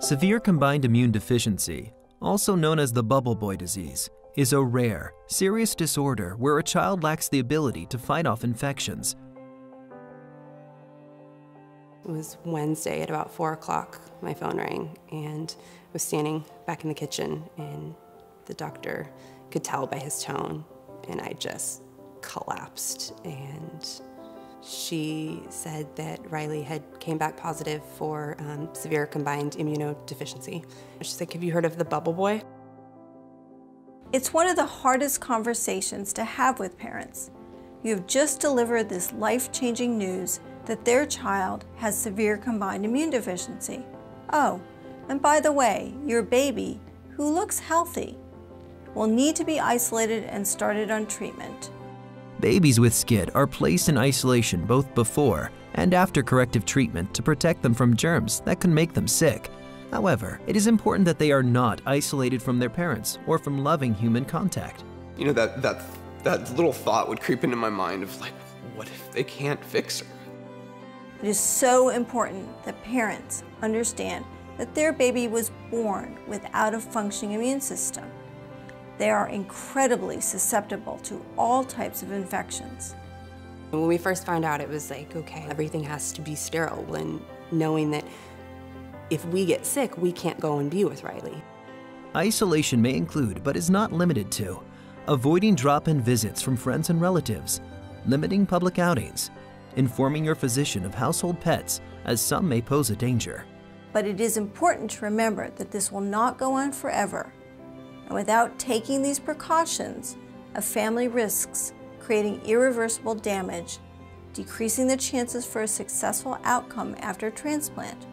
Severe combined immune deficiency, also known as the bubble boy disease, is a rare, serious disorder where a child lacks the ability to fight off infections. It was Wednesday at about 4 o'clock, my phone rang, and I was standing back in the kitchen, and the doctor could tell by his tone, and I just collapsed. And she said that Riley had came back positive for um, severe combined immunodeficiency. She's like, have you heard of the bubble boy? It's one of the hardest conversations to have with parents. You have just delivered this life-changing news that their child has severe combined immune deficiency. Oh, and by the way, your baby, who looks healthy, will need to be isolated and started on treatment. Babies with SCID are placed in isolation both before and after corrective treatment to protect them from germs that can make them sick. However, it is important that they are not isolated from their parents or from loving human contact. You know, that, that, that little thought would creep into my mind of like, what if they can't fix her? It is so important that parents understand that their baby was born without a functioning immune system. They are incredibly susceptible to all types of infections. When we first found out, it was like, okay, everything has to be sterile, and knowing that if we get sick, we can't go and be with Riley. Isolation may include, but is not limited to, avoiding drop-in visits from friends and relatives, limiting public outings, informing your physician of household pets, as some may pose a danger. But it is important to remember that this will not go on forever. And without taking these precautions, a family risks creating irreversible damage, decreasing the chances for a successful outcome after transplant,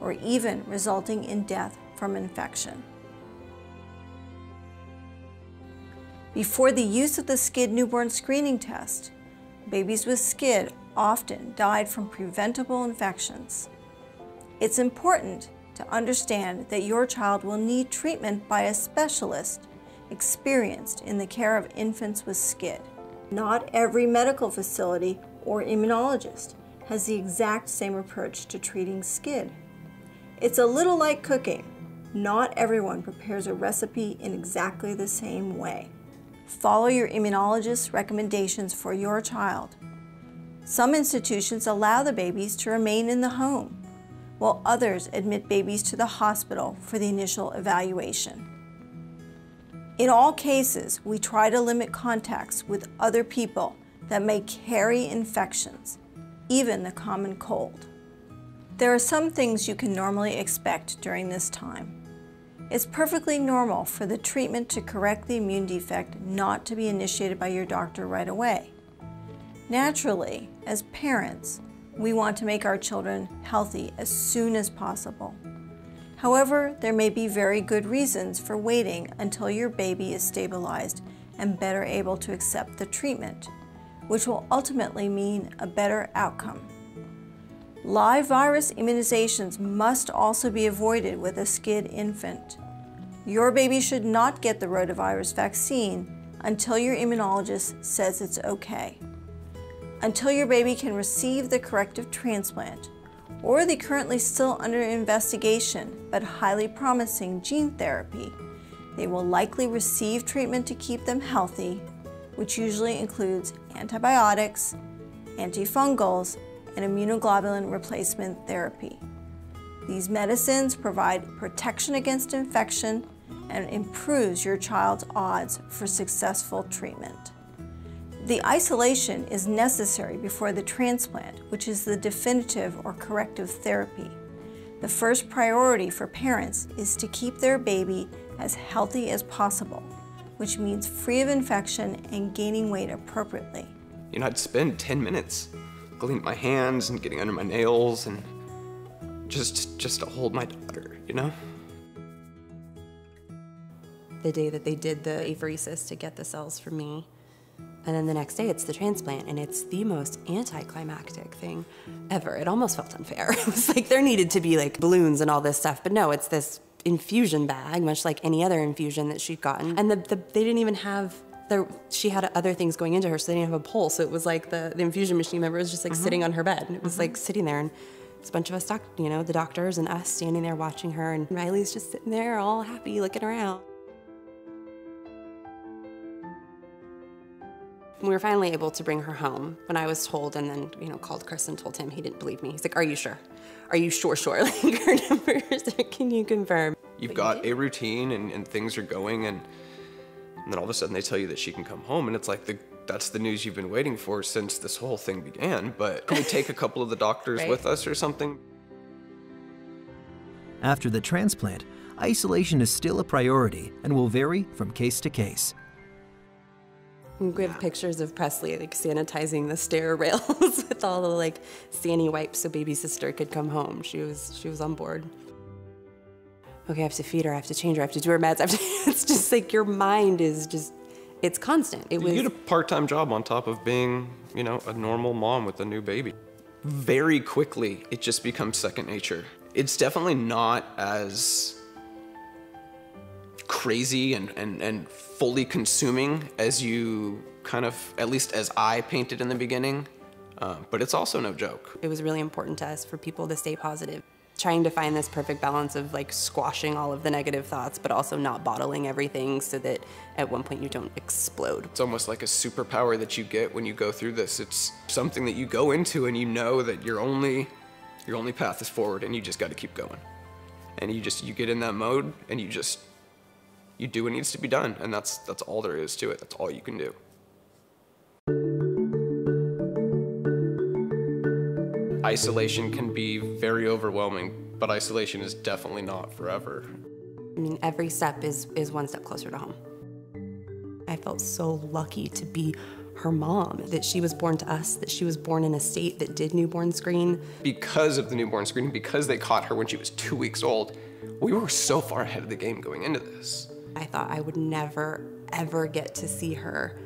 or even resulting in death from infection. Before the use of the SCID newborn screening test, babies with SCID often died from preventable infections. It's important to understand that your child will need treatment by a specialist experienced in the care of infants with SCID. Not every medical facility or immunologist has the exact same approach to treating SCID. It's a little like cooking. Not everyone prepares a recipe in exactly the same way. Follow your immunologist's recommendations for your child. Some institutions allow the babies to remain in the home, while others admit babies to the hospital for the initial evaluation. In all cases, we try to limit contacts with other people that may carry infections, even the common cold. There are some things you can normally expect during this time. It's perfectly normal for the treatment to correct the immune defect not to be initiated by your doctor right away. Naturally, as parents, we want to make our children healthy as soon as possible. However, there may be very good reasons for waiting until your baby is stabilized and better able to accept the treatment, which will ultimately mean a better outcome. Live virus immunizations must also be avoided with a SCID infant. Your baby should not get the rotavirus vaccine until your immunologist says it's okay. Until your baby can receive the corrective transplant or the currently still under investigation but highly promising gene therapy, they will likely receive treatment to keep them healthy, which usually includes antibiotics, antifungals, and immunoglobulin replacement therapy. These medicines provide protection against infection and improves your child's odds for successful treatment. The isolation is necessary before the transplant, which is the definitive or corrective therapy. The first priority for parents is to keep their baby as healthy as possible, which means free of infection and gaining weight appropriately. You know, I'd spend 10 minutes cleaning my hands and getting under my nails and just just to hold my daughter, you know? The day that they did the apheresis to get the cells from me, and then the next day it's the transplant, and it's the most anticlimactic thing ever. It almost felt unfair. it was like there needed to be like balloons and all this stuff, but no, it's this infusion bag, much like any other infusion that she'd gotten. And the, the, they didn't even have there, she had other things going into her, so they didn't have a pulse. So it was like the, the infusion machine, remember, it was just like sitting uh-huh. on her bed. and It was like uh-huh. sitting there, and it's a bunch of us, doc, you know, the doctors and us standing there watching her, and Riley's just sitting there all happy looking around. We were finally able to bring her home when I was told, and then, you know, called Chris and told him he didn't believe me. He's like, Are you sure? Are you sure, sure? Like, her numbers, can you confirm? You've But got did. a routine and, and things are going, and, and then all of a sudden they tell you that she can come home, and it's like the that's the news you've been waiting for since this whole thing began. But can we take a couple of the doctors Right. with us or something? After the transplant, isolation is still a priority and will vary from case to case. We have pictures of Presley like sanitizing the stair rails with all the like Sani wipes so baby sister could come home. She was she was on board. Okay, I have to feed her, I have to change her, I have to do her meds. I have to, it's just like your mind is just it's constant. It was You get a part-time job on top of being, you know, a normal mom with a new baby. Very quickly, it just becomes second nature. It's definitely not as crazy and, and, and fully consuming as you kind of, at least as I painted in the beginning, uh, but it's also no joke. it was really important to us for people to stay positive. Trying to find this perfect balance of like squashing all of the negative thoughts, but also not bottling everything so that at one point you don't explode. It's almost like a superpower that you get when you go through this. It's something that you go into and you know that your only your only path is forward and you just got to keep going. And you just you get in that mode and you just you do what needs to be done and that's that's all there is to it. That's all you can do. Isolation can be very overwhelming, but isolation is definitely not forever. I mean, every step is is one step closer to home. I felt so lucky to be her mom, that she was born to us, that she was born in a state that did newborn screen. because of the newborn screening, because they caught her when she was two weeks old, we were so far ahead of the game going into this. I thought I would never, ever get to see her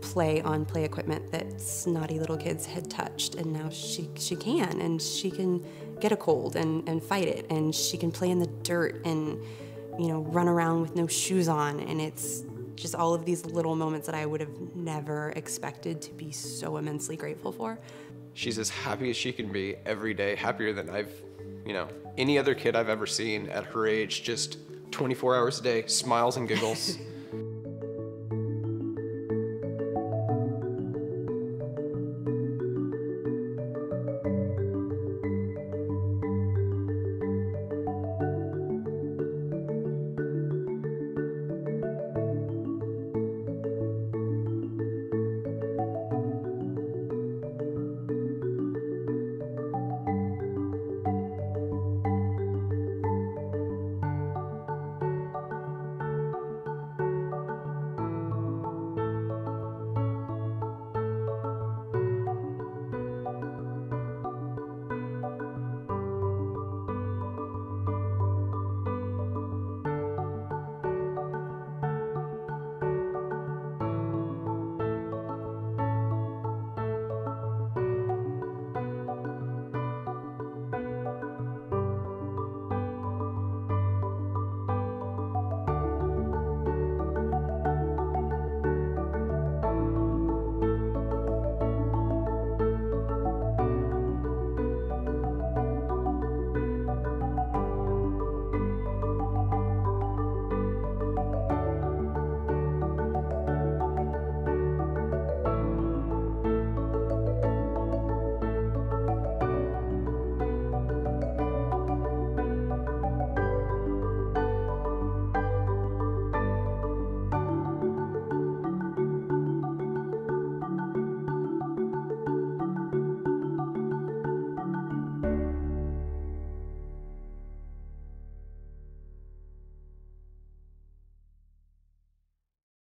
play on play equipment that snotty little kids had touched. And now she, she can, and she can get a cold and, and fight it, and she can play in the dirt and, you know, run around with no shoes on. And it's just all of these little moments that I would have never expected to be so immensely grateful for. She's as happy as she can be every day, happier than I've, you know, any other kid I've ever seen at her age, just 24 hours a day, smiles and giggles.